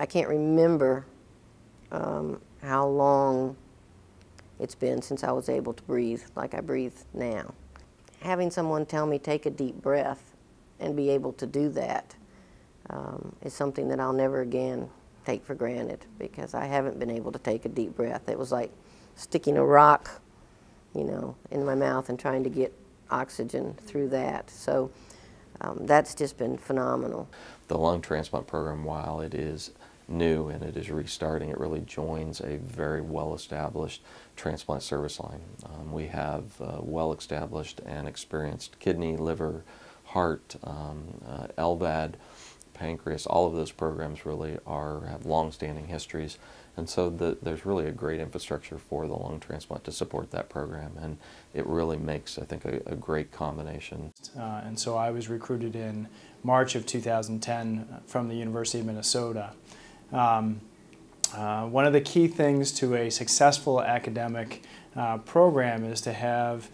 I can't remember um, how long it's been since I was able to breathe like I breathe now. Having someone tell me take a deep breath and be able to do that um, is something that I'll never again take for granted because I haven't been able to take a deep breath. It was like sticking a rock, you know, in my mouth and trying to get oxygen through that. So um, that's just been phenomenal. The lung transplant program, while it is new and it is restarting, it really joins a very well-established transplant service line. Um, we have uh, well-established and experienced kidney, liver, heart, um, uh, LVAD, pancreas, all of those programs really are have long-standing histories. And so the, there's really a great infrastructure for the lung transplant to support that program. And it really makes, I think, a, a great combination. Uh, and so I was recruited in March of 2010 from the University of Minnesota. Um, uh, one of the key things to a successful academic uh, program is to have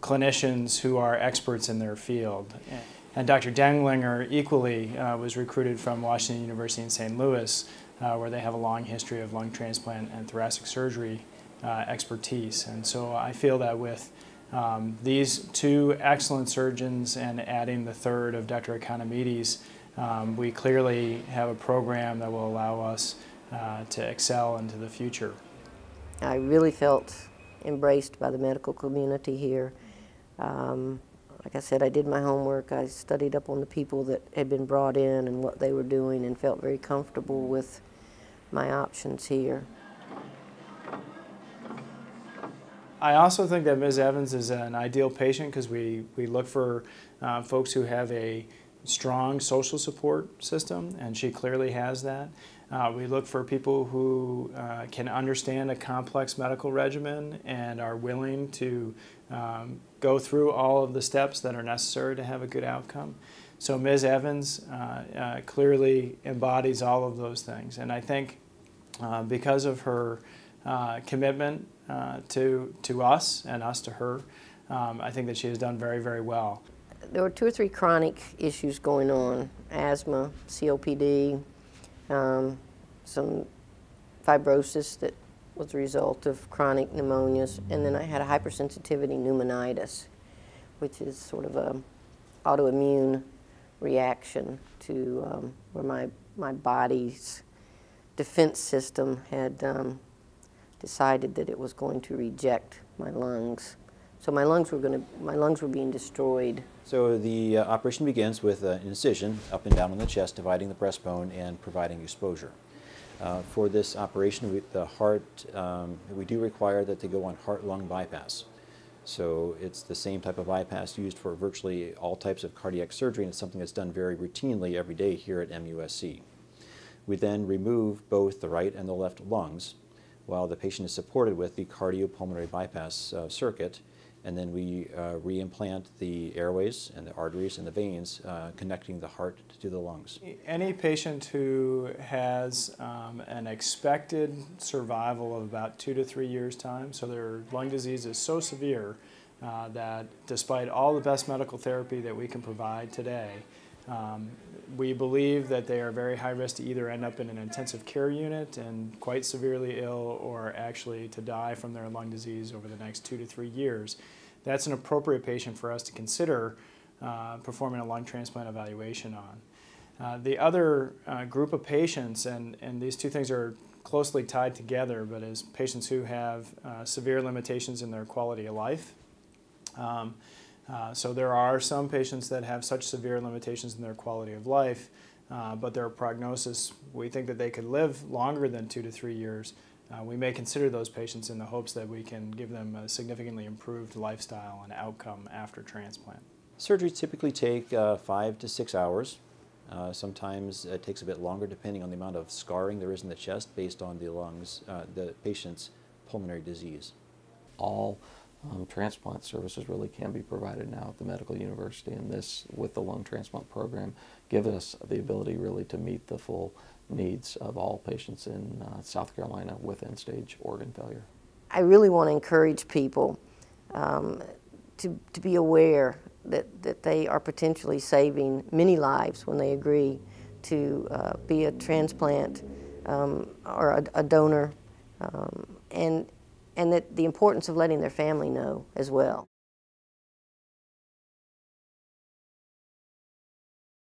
clinicians who are experts in their field. And Dr. Denlinger equally uh, was recruited from Washington University in St. Louis, uh, where they have a long history of lung transplant and thoracic surgery uh, expertise. And so I feel that with um, these two excellent surgeons and adding the third of Dr. Economides, um, we clearly have a program that will allow us uh, to excel into the future. I really felt embraced by the medical community here. Um, like I said, I did my homework. I studied up on the people that had been brought in and what they were doing and felt very comfortable with my options here. I also think that Ms. Evans is an ideal patient because we, we look for uh, folks who have a strong social support system, and she clearly has that. Uh, we look for people who uh, can understand a complex medical regimen and are willing to um, go through all of the steps that are necessary to have a good outcome. So Ms. Evans uh, uh clearly embodies all of those things. And I think uh, because of her uh, commitment to, to us and us to her, um, I think that she has done very, very well. There were two or three chronic issues going on, asthma, COPD, um, some fibrosis that was a result of chronic pneumonias, and then I had a hypersensitivity pneumonitis, which is sort of a autoimmune reaction to um, where my, my body's defense system had um, decided that it was going to reject my lungs. So my lungs were going to, my lungs were being destroyed. So the uh, operation begins with uh, an incision up and down on the chest, dividing the breastbone and providing exposure. Uh, for this operation, we, the heart, um, we do require that they go on heart-lung bypass. So it's the same type of bypass used for virtually all types of cardiac surgery, and it's something that's done very routinely every day here at MUSC. We then remove both the right and the left lungs while the patient is supported with the cardiopulmonary bypass uh, circuit and then we uh, reimplant the airways and the arteries and the veins uh, connecting the heart to the lungs. Any patient who has um, an expected survival of about two to three years time, so their lung disease is so severe uh, that despite all the best medical therapy that we can provide today, um, we believe that they are very high risk to either end up in an intensive care unit and quite severely ill or actually to die from their lung disease over the next two to three years. That's an appropriate patient for us to consider uh, performing a lung transplant evaluation on. Uh, the other uh, group of patients, and, and these two things are closely tied together, but is patients who have uh, severe limitations in their quality of life. Um, uh, so there are some patients that have such severe limitations in their quality of life, uh, but their prognosis, we think that they could live longer than two to three years. Uh, we may consider those patients in the hopes that we can give them a significantly improved lifestyle and outcome after transplant. Surgeries typically take uh, five to six hours. Uh, sometimes it takes a bit longer depending on the amount of scarring there is in the chest based on the lungs, the patient's pulmonary disease. All um, transplant services really can be provided now at the medical university and this with the lung transplant program gives us the ability really to meet the full needs of all patients in uh, South Carolina with end-stage organ failure. I really want to encourage people um, to, to be aware that, that they are potentially saving many lives when they agree to uh, be a transplant um, or a, a donor, um, and and that the importance of letting their family know as well.